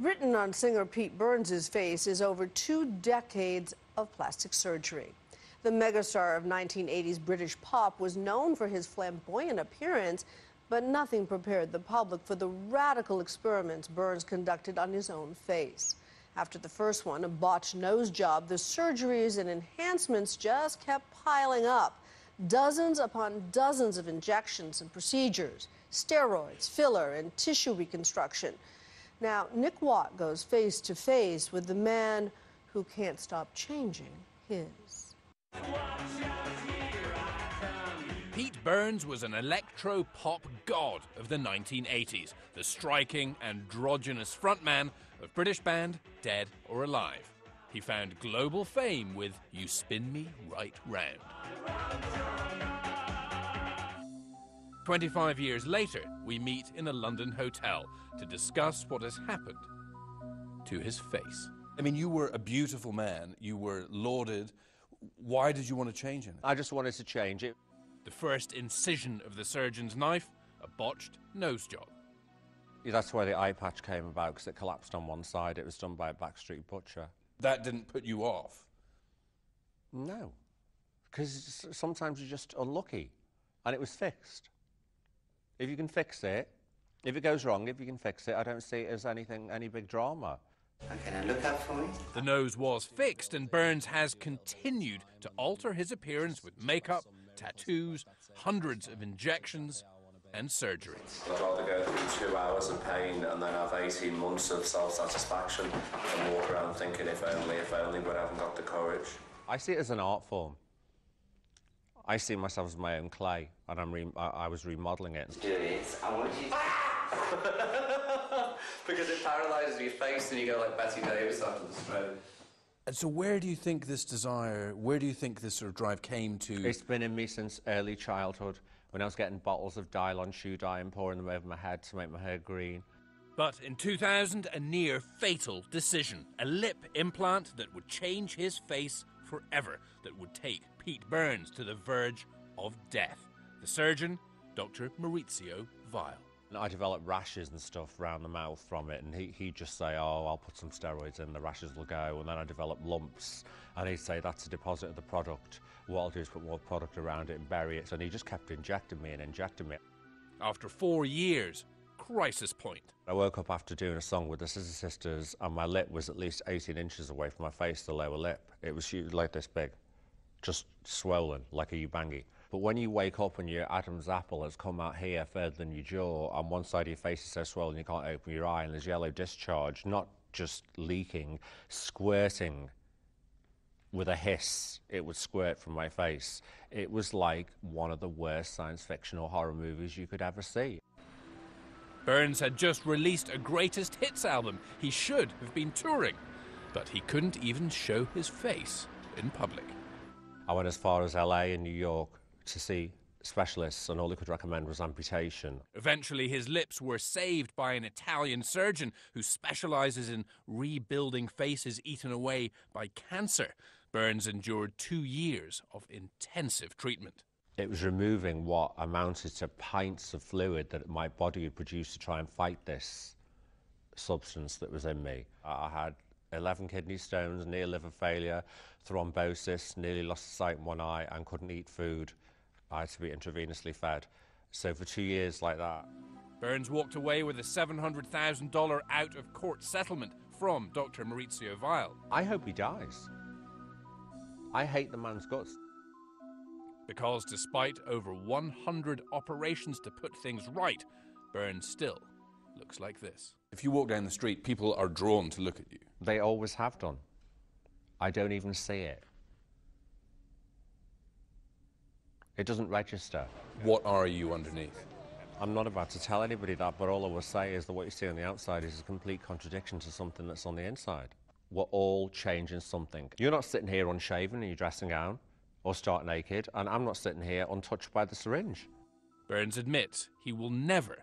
Written on singer Pete Burns' face is over two decades of plastic surgery. The megastar of 1980s British pop was known for his flamboyant appearance, but nothing prepared the public for the radical experiments Burns conducted on his own face. After the first one, a botched nose job, the surgeries and enhancements just kept piling up. Dozens upon dozens of injections and procedures, steroids, filler, and tissue reconstruction. Now, Nick Watt goes face to face with the man who can't stop changing his. Pete Burns was an electro pop god of the 1980s, the striking, androgynous frontman of British band Dead or Alive. He found global fame with You Spin Me Right Round. 25 years later, we meet in a London hotel to discuss what has happened to his face. I mean, you were a beautiful man, you were lauded. Why did you want to change it? I just wanted to change it. The first incision of the surgeon's knife, a botched nose job. That's where the eye patch came about because it collapsed on one side. It was done by a backstreet butcher. That didn't put you off? No, because sometimes you're just unlucky, and it was fixed. If you can fix it, if it goes wrong, if you can fix it, I don't see it as anything, any big drama. Can I look up for me? The nose was fixed, and Burns has continued to alter his appearance with makeup, tattoos, hundreds of injections, and surgeries. I'd rather go through two hours of pain and then have 18 months of self satisfaction and walk around thinking, if only, if only, but I haven't got the courage. I see it as an art form. I see myself as my own clay, and I'm re- I, I was remodeling it. Do this. I want you. because it paralyzes your face and you go like Bette Davis after the stroke. And so, where do you think this desire, where do you think this sort of drive came to? It's been in me since early childhood, when I was getting bottles of Dylon shoe dye and pouring them over my head to make my hair green. But in 2000, a near fatal decision a lip implant that would change his face forever, that would take Pete Burns to the verge of death. The surgeon, Dr. Maurizio Viel. I developed rashes and stuff around the mouth from it, and he, he'd just say, Oh, I'll put some steroids in, the rashes will go. And then I developed lumps, and he'd say, That's a deposit of the product. What I'll do is put more product around it and bury it. And he just kept injecting me and injecting me. After four years, crisis point. I woke up after doing a song with the Scissor Sisters, and my lip was at least 18 inches away from my face, the lower lip. It was like this big, just swollen, like a ubangi. But when you wake up and your Adam's apple has come out here further than your jaw, and one side of your face is so swollen you can't open your eye, and there's yellow discharge, not just leaking, squirting with a hiss, it would squirt from my face. It was like one of the worst science fiction or horror movies you could ever see. Burns had just released a greatest hits album. He should have been touring, but he couldn't even show his face in public. I went as far as LA and New York to see specialists, and all they could recommend was amputation. Eventually, his lips were saved by an Italian surgeon who specializes in rebuilding faces eaten away by cancer. Burns endured two years of intensive treatment. It was removing what amounted to pints of fluid that my body had produced to try and fight this substance that was in me. I had 11 kidney stones, near liver failure, thrombosis, nearly lost sight in one eye, and couldn't eat food. I had to be intravenously fed. So for two years like that. Burns walked away with a $700,000 out of court settlement from Dr. Maurizio Viel. I hope he dies. I hate the man's guts. Because despite over 100 operations to put things right, Burns still looks like this. If you walk down the street, people are drawn to look at you. They always have done. I don't even see it. It doesn't register. What are you underneath? I'm not about to tell anybody that, but all I will say is that what you see on the outside is a complete contradiction to something that's on the inside. We're all changing something. You're not sitting here unshaven in your dressing gown or stark naked, and I'm not sitting here untouched by the syringe. Burns admits he will never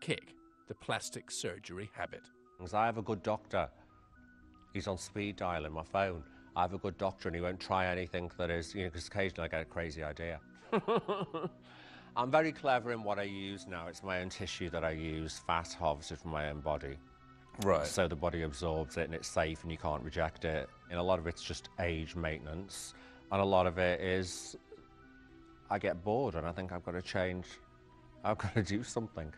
kick the plastic surgery habit. Because I have a good doctor. He's on speed dial in my phone. I have a good doctor and he won't try anything that is, you know, because occasionally I get a crazy idea. I'm very clever in what I use now. It's my own tissue that I use, fat, obviously, from my own body. Right. So the body absorbs it and it's safe and you can't reject it. And a lot of it's just age maintenance. And a lot of it is I get bored and I think I've got to change. I've got to do something.